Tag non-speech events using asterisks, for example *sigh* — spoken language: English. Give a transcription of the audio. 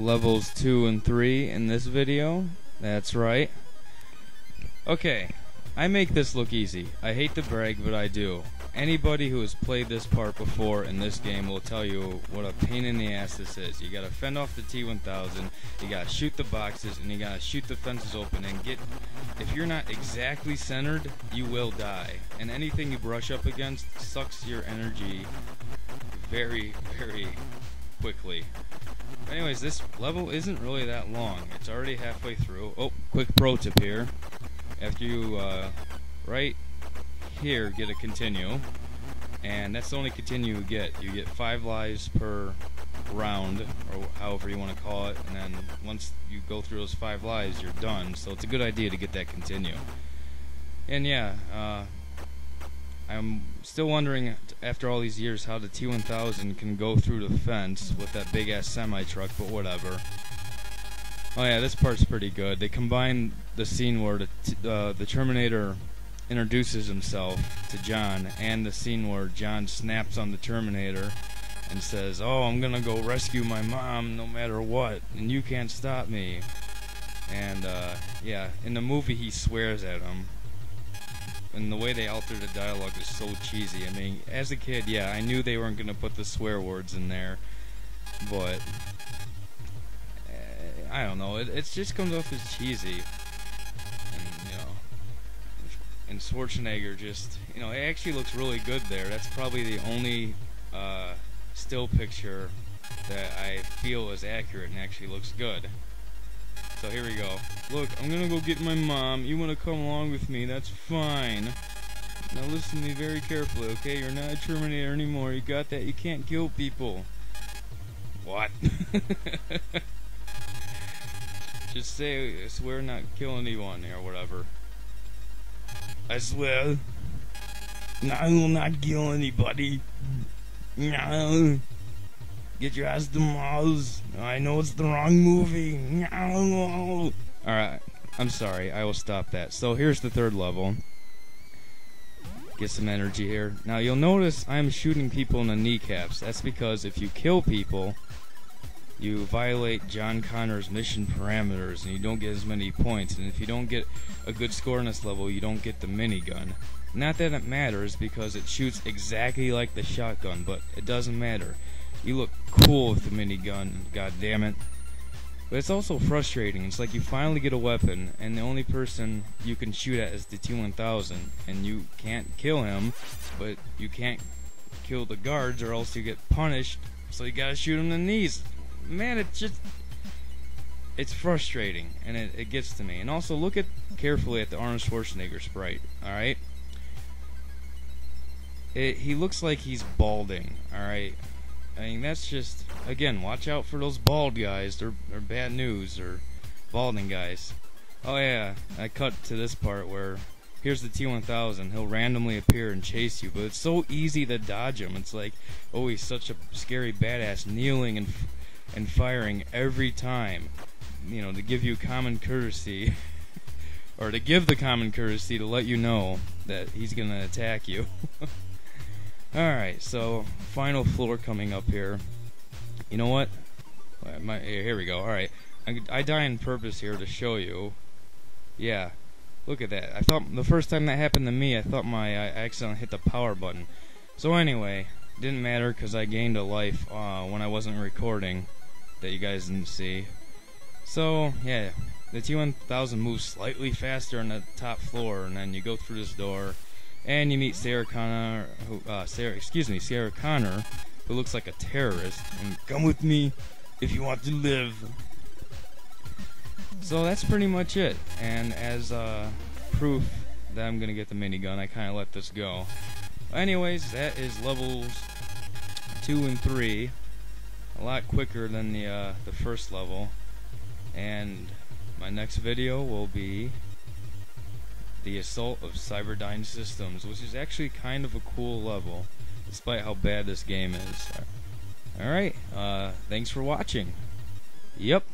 levels 2 and 3 in this video. That's right. Okay, I make this look easy. I hate to brag, but I do. Anybody who has played this part before in this game will tell you what a pain in the ass this is. You gotta fend off the T-1000, you gotta shoot the boxes, and you gotta shoot the fences open and get... If you're not exactly centered, you will die. And anything you brush up against sucks your energy very, very quickly. Anyways, this level isn't really that long. It's already halfway through. Oh, quick pro tip here. After you, uh, right here, get a continue. And that's the only continue you get. You get five lives per round, or however you want to call it. And then once you go through those five lives, you're done. So it's a good idea to get that continue. And yeah, uh, I'm still wondering after all these years how the T1000 can go through the fence with that big ass semi truck, but whatever. Oh yeah, this part's pretty good. They combine the scene where the, uh, the Terminator introduces himself to John and the scene where John snaps on the Terminator and says, "Oh, I'm gonna go rescue my mom no matter what, and you can't stop me." And uh, yeah, in the movie he swears at him, and the way they alter the dialogue is so cheesy. I mean, as a kid, yeah, I knew they weren't gonna put the swear words in there, but uh, I don't know. It it just comes off as cheesy, and you know, and Schwarzenegger just you know it actually looks really good there. That's probably the only uh, still picture that I feel is accurate and actually looks good. So here we go. Look, I'm gonna go get my mom. You wanna come along with me? That's fine. Now listen to me very carefully, okay? You're not a Terminator anymore. You got that? You can't kill people. What? *laughs* Just say, I swear not kill anyone or whatever. I swear. I will not kill anybody. No. Get your ass to Mars. I know it's the wrong movie. Alright, I'm sorry. I will stop that. So here's the third level. Get some energy here. Now you'll notice I'm shooting people in the kneecaps. That's because if you kill people, you violate John Connor's mission parameters and you don't get as many points. And if you don't get a good score in this level, you don't get the minigun. Not that it matters because it shoots exactly like the shotgun, but it doesn't matter. You look cool with the minigun, god damn it. But it's also frustrating. It's like you finally get a weapon, and the only person you can shoot at is the T-1000, and you can't kill him, but you can't kill the guards, or else you get punished. So you gotta shoot him in the knees. Man, it's just it's frustrating, and it, it gets to me. And also, look at carefully at the Arnold Schwarzenegger sprite. All right, he looks like he's balding. All right, I mean, that's just, again, watch out for those bald guys. They're, they're bad news, or balding guys. Oh yeah, I cut to this part where here's the T-1000. He'll randomly appear and chase you, but it's so easy to dodge him. It's like, oh, he's such a scary badass, kneeling and and firing every time. You know, to give you common courtesy, *laughs* or to give the common courtesy to let you know that he's gonna attack you. *laughs* Alright, so final floor coming up here. You know what? My, here we go. Alright. I, I die on purpose here to show you. Yeah. Look at that. I thought the first time that happened to me, I thought my I accidentally hit the power button. So anyway, didn't matter because I gained a life uh, when I wasn't recording that you guys didn't see. So, yeah. The T-1000 moves slightly faster on the top floor, and then you go through this door and you meet Sarah Connor, who, uh, Sarah, excuse me, Sarah Connor, who looks like a terrorist. And come with me if you want to live. So that's pretty much it. And as uh, proof that I'm gonna get the minigun, I kind of let this go. Anyways, that is levels two and three, a lot quicker than the uh, the first level. And my next video will be the Assault of Cyberdyne Systems, which is actually kind of a cool level, despite how bad this game is. Alright, uh, thanks for watching. Yep.